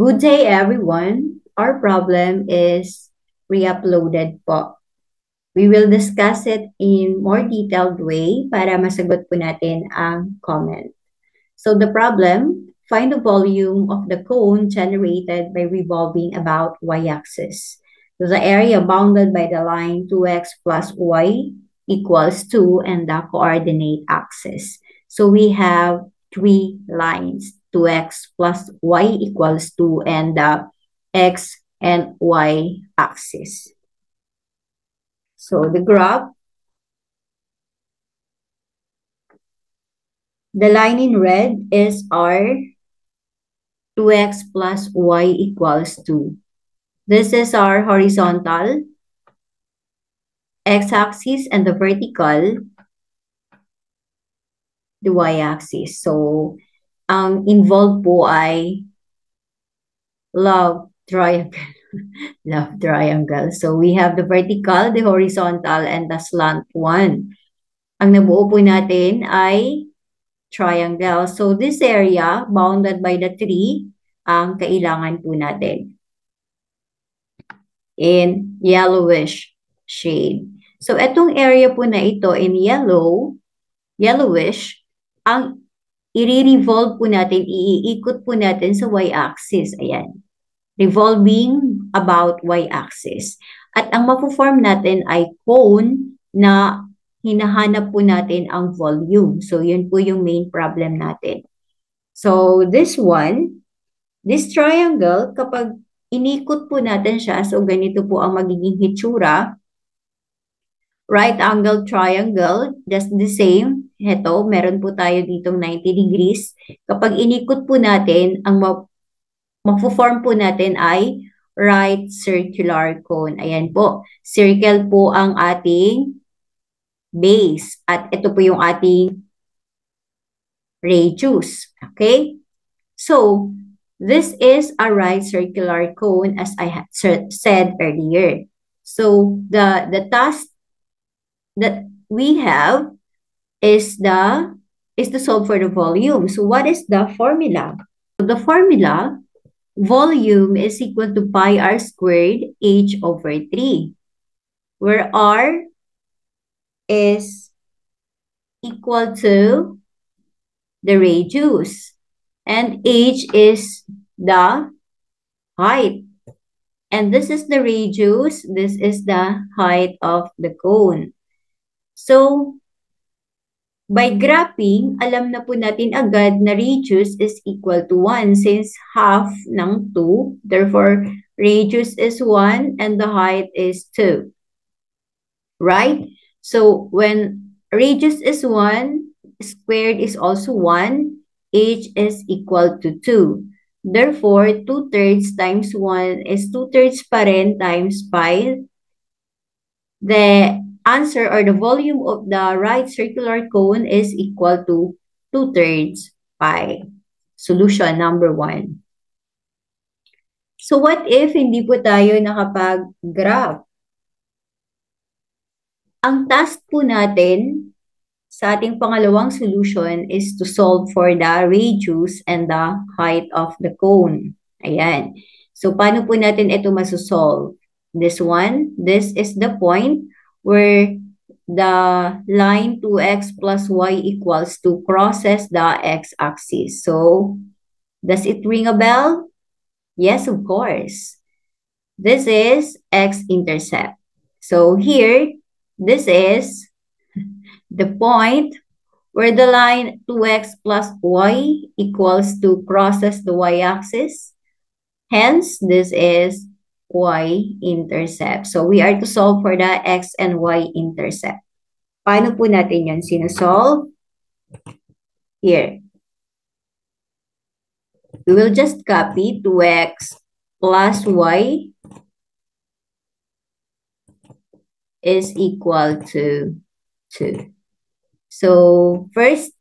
Good day everyone. Our problem is re-uploaded po. We will discuss it in more detailed way para masagot po natin ang comment. So the problem, find the volume of the cone generated by revolving about y-axis. So the area bounded by the line 2x plus y equals 2 and the coordinate axis. So we have three lines, 2x plus y equals 2 and the x and y axis. So the graph, the line in red is our 2x plus y equals 2. This is our horizontal x-axis and the vertical, the y-axis. So, ang involved po ay love triangle. love triangle. So we have the vertical, the horizontal, and the slant one. Ang nabuo po natin ay triangle. So this area, bounded by the tree, ang kailangan po natin. In yellowish shade. So etong area po na ito in yellow, yellowish, ang i-revolve po natin, iikot po natin sa y-axis. Ayan revolving about y-axis. At ang mapo-form natin ay cone na hinahanap po natin ang volume. So, yun po yung main problem natin. So, this one, this triangle, kapag inikot po natin siya, so ganito po ang magiging hitsura. Right angle triangle, just the same. Heto, meron po tayo ditong 90 degrees. Kapag inikot po natin, ang magpo-form po natin ay right circular cone. Ayan po. Circle po ang ating base. At ito po yung ating radius. Okay? So, this is a right circular cone as I had said earlier. So, the, the task that we have is the is the solve for the volume. So, what is the formula? So, the formula volume is equal to pi r squared h over 3, where r is equal to the radius and h is the height. And this is the radius, this is the height of the cone. So, By graphing, alam na po natin agad na radius is equal to 1 since half ng 2. Therefore, radius is 1 and the height is 2. Right? So, when radius is 1, squared is also 1, h is equal to 2. Therefore, 2 thirds times 1 is 2 thirds pa rin times pi. The answer or the volume of the right circular cone is equal to 2 thirds pi. Solution number 1. So what if hindi po tayo nakapag-graph? Ang task po natin sa ating pangalawang solution is to solve for the radius and the height of the cone. Ayan. So, paano po natin ito masosolve? This one, this is the point where the line 2x plus y equals to crosses the x-axis. So, does it ring a bell? Yes, of course. This is x-intercept. So here, this is the point where the line 2x plus y equals to crosses the y-axis. Hence, this is y-intercept. So, we are to solve for the x and y-intercept. Paano po natin yan sinasolve? Here. We will just copy 2x plus y is equal to 2. So, first,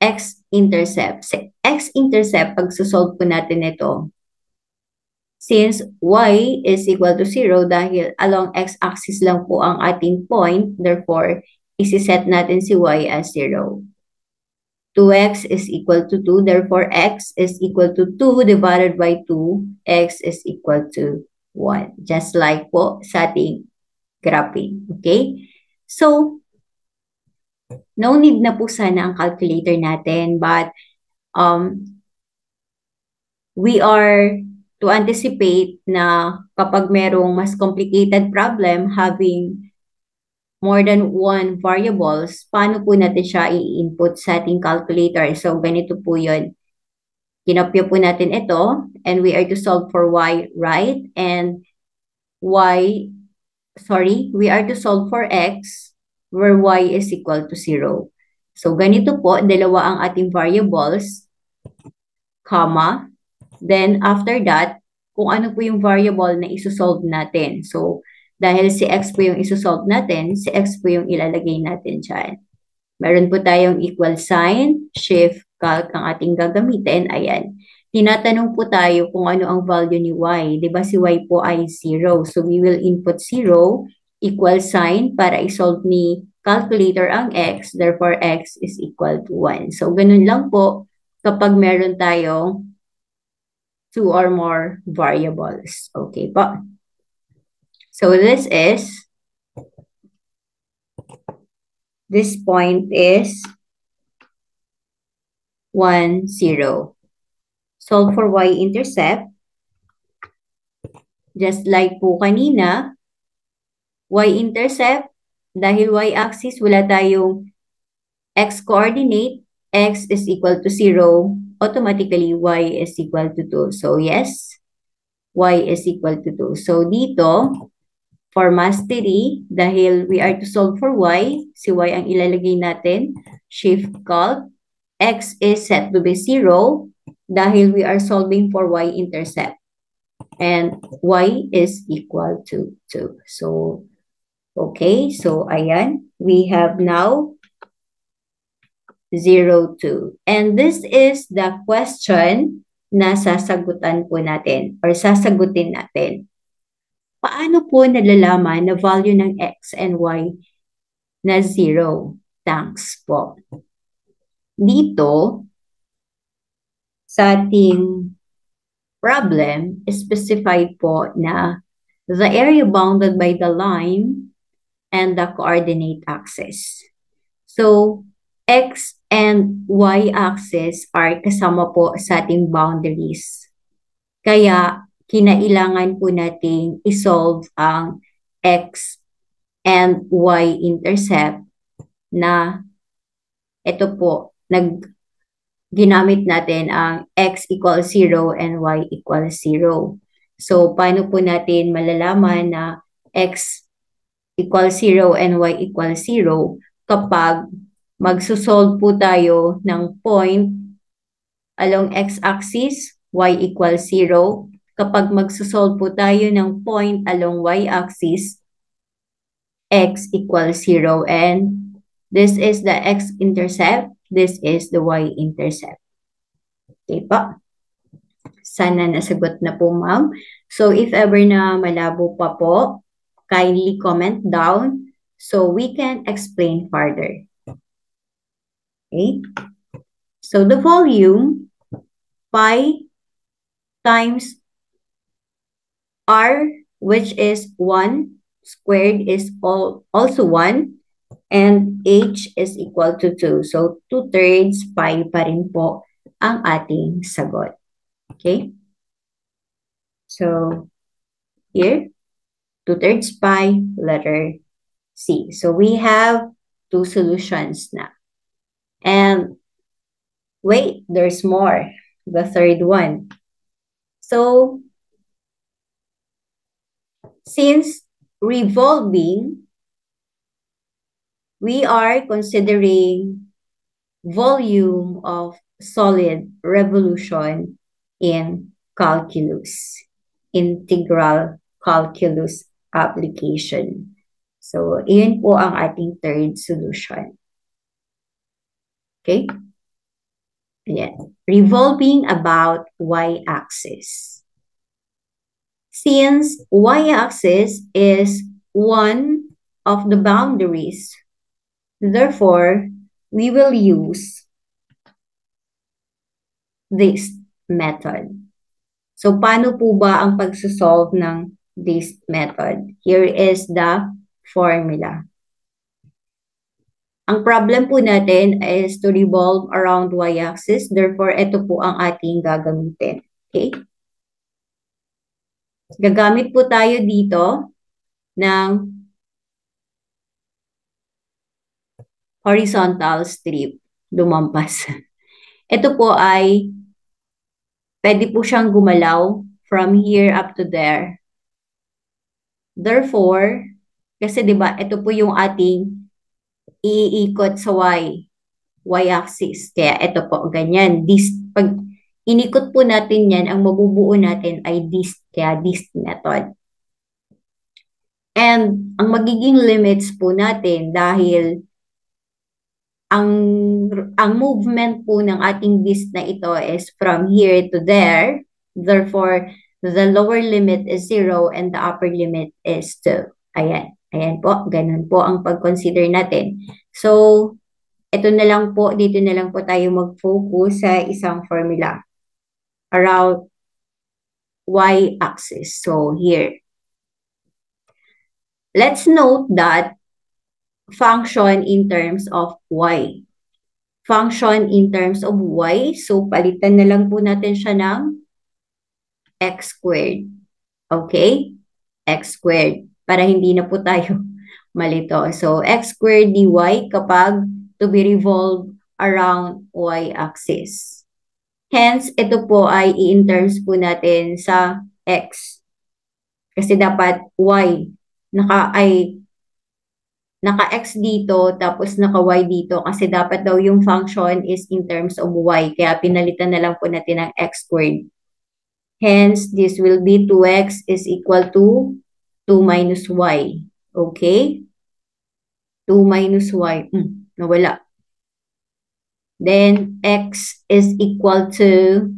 x-intercept. X-intercept, pag solve po natin ito, Since y is equal to 0 dahil along x-axis lang po ang ating point, therefore, isiset natin si y as 0. 2x is equal to 2. Therefore, x is equal to 2 divided by 2. x is equal to 1. Just like po sa ating graphing. Okay? So, no need na po sana ang calculator natin. But, um, we are to anticipate na kapag merong mas complicated problem having more than one variables, paano po natin siya i-input sa ating calculator? So, ganito po yun. Kinopya po natin ito, and we are to solve for y, right? And y, sorry, we are to solve for x, where y is equal to 0. So, ganito po, dalawa ang ating variables, comma, then after that, kung ano po yung variable na isosolve natin. So, dahil si x po yung isosolve natin, si x po yung ilalagay natin dyan. Meron po tayong equal sign, shift, calc ang ating gagamitin. Ayan. Tinatanong po tayo kung ano ang value ni y. Ba si y po ay 0. So we will input 0, equal sign para isolve ni calculator ang x. Therefore, x is equal to 1. So ganun lang po kapag meron tayong two or more variables. Okay po. So this is, this point is 1, 0. Solve for y-intercept. Just like po kanina, y-intercept, dahil y-axis, wala tayong x-coordinate, x is equal to 0, automatically y is equal to 2. So yes, y is equal to 2. So dito, for mastery, dahil we are to solve for y, si y ang ilalagay natin, shift calc, x is set to be 0 dahil we are solving for y-intercept. And y is equal to 2. So, okay, so ayan, we have now 0, 2. And this is the question na sasagutan po natin or sasagutin natin paano po nalalaman na value ng x and y na zero? Thanks po. Dito, sa ating problem, specified po na the area bounded by the line and the coordinate axis. So, x and y axis are kasama po sa ating boundaries. Kaya, kinailangan po nating isolve ang x and y intercept na ito po, nag ginamit natin ang x equals 0 and y equals 0. So, paano po natin malalaman na x equals 0 and y equals 0 kapag magsusolve po tayo ng point along x-axis, y equals 0, kapag magsosolve po tayo ng point along y-axis, x equals 0 and this is the x-intercept, this is the y-intercept. Okay pa? Sana nasagot na po ma'am. So if ever na malabo pa po, kindly comment down so we can explain further. Okay? So the volume, pi times r, which is 1 squared is all, also 1, and h is equal to 2. So, 2 thirds pi pa rin po ang ating sagot. Okay? So, here, 2 thirds pi, letter C. So, we have two solutions na. And, wait, there's more. The third one. So, Since revolving, we are considering volume of solid revolution in calculus, integral calculus application. So, iyon po ang ating third solution. Okay? Ayan. Revolving about y-axis. Since y-axis is one of the boundaries, therefore, we will use this method. So, paano po ba ang pagsosolve ng this method? Here is the formula. Ang problem po natin is to revolve around y-axis. Therefore, ito po ang ating gagamitin. Okay? Gagamit po tayo dito ng horizontal strip. Lumampas. Ito po ay pwede po siyang gumalaw from here up to there. Therefore, kasi 'di ba, ito po yung ating iikot sa y, y-axis. Kaya ito po, ganyan. This, pag inikot po natin yan, ang mabubuo natin ay this, kaya this method. And ang magiging limits po natin dahil ang ang movement po ng ating disk na ito is from here to there. Therefore, the lower limit is 0 and the upper limit is 2. Ayan. Ayan po, ganun po ang pag-consider natin. So, ito na lang po, dito na lang po tayo mag-focus sa isang formula around y-axis. So, here. Let's note that function in terms of y. Function in terms of y, so palitan na lang po natin siya ng x squared. Okay? x squared para hindi na po tayo malito. So, x squared dy kapag to be revolved around y-axis. Hence, ito po ay i-in terms po natin sa x. Kasi dapat y naka ay naka-x dito tapos naka-y dito kasi dapat daw yung function is in terms of y. Kaya pinalitan na lang po natin ng x squared. Hence, this will be 2x is equal to 2 minus y. Okay? 2 minus y. Hmm, nawala. Then, x is equal to,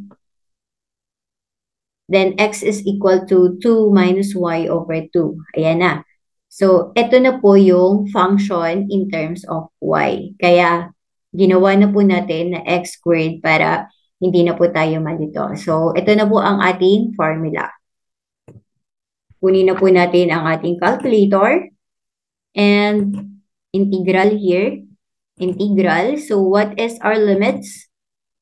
then x is equal to 2 minus y over 2. Ayan na. So, ito na po yung function in terms of y. Kaya, ginawa na po natin na x squared para hindi na po tayo malito. So, ito na po ang ating formula. Kunin na po natin ang ating calculator. And integral here. Integral. So what is our limits?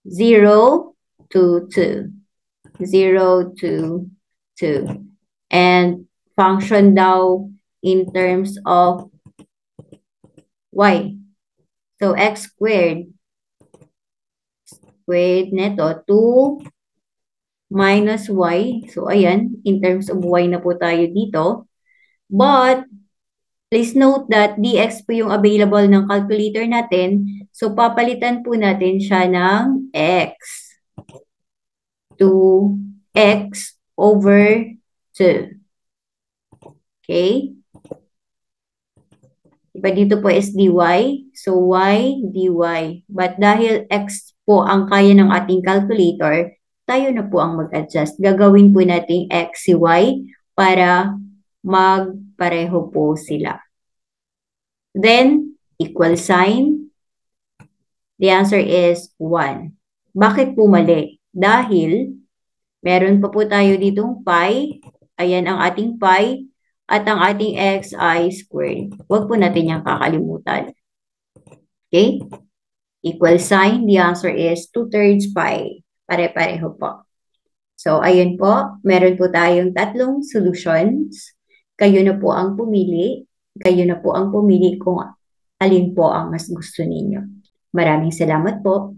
0 to 2. 0 to 2. And function daw in terms of y. So x squared. Squared neto 2 minus y. So, ayan, in terms of y na po tayo dito. But, please note that dx po yung available ng calculator natin. So, papalitan po natin siya ng x to x over 2. Okay? Diba dito po is dy. So, y, dy. But dahil x po ang kaya ng ating calculator, tayo na po ang mag-adjust. Gagawin po natin x, y para magpareho po sila. Then, equal sign. The answer is 1. Bakit po mali? Dahil, meron pa po tayo ditong pi. Ayan ang ating pi. At ang ating xi squared. Huwag po natin yung kakalimutan. Okay? Equal sign. The answer is 2 thirds pi. Pare-pareho po. So, ayun po. Meron po tayong tatlong solutions. Kayo na po ang pumili. Kayo na po ang pumili kung alin po ang mas gusto ninyo. Maraming salamat po.